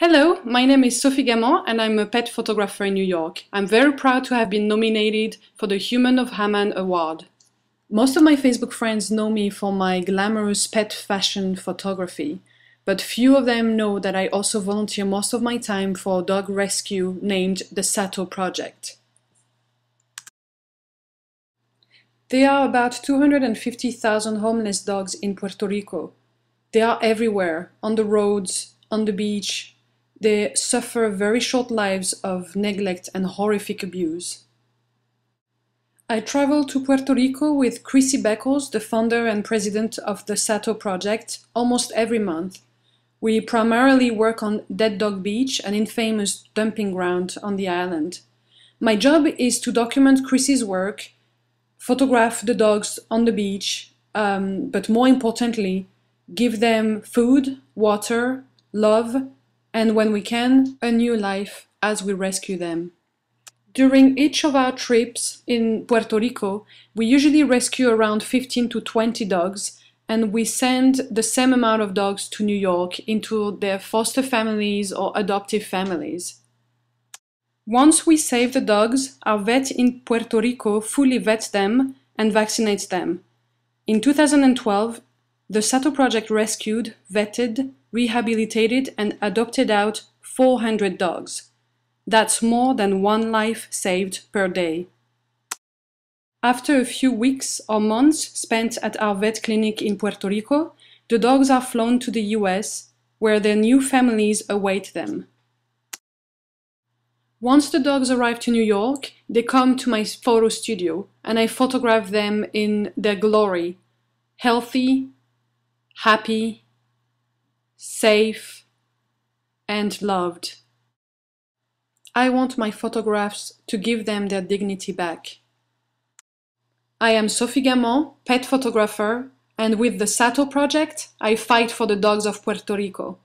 Hello, my name is Sophie Gamand and I'm a pet photographer in New York. I'm very proud to have been nominated for the Human of Haman Award. Most of my Facebook friends know me for my glamorous pet fashion photography, but few of them know that I also volunteer most of my time for a dog rescue named the Sato Project. There are about 250,000 homeless dogs in Puerto Rico. They are everywhere, on the roads, on the beach, they suffer very short lives of neglect and horrific abuse. I travel to Puerto Rico with Chrissy Beckles, the founder and president of the Sato Project, almost every month. We primarily work on Dead Dog Beach, an infamous dumping ground on the island. My job is to document Chrissy's work, photograph the dogs on the beach, um, but more importantly, give them food, water, love, and when we can, a new life as we rescue them. During each of our trips in Puerto Rico, we usually rescue around 15 to 20 dogs and we send the same amount of dogs to New York into their foster families or adoptive families. Once we save the dogs, our vet in Puerto Rico fully vets them and vaccinates them. In 2012, the Sato Project rescued, vetted, rehabilitated and adopted out 400 dogs. That's more than one life saved per day. After a few weeks or months spent at our vet clinic in Puerto Rico, the dogs are flown to the US, where their new families await them. Once the dogs arrive to New York, they come to my photo studio and I photograph them in their glory, healthy, happy, safe, and loved. I want my photographs to give them their dignity back. I am Sophie Gamand, pet photographer, and with the Sato project, I fight for the dogs of Puerto Rico.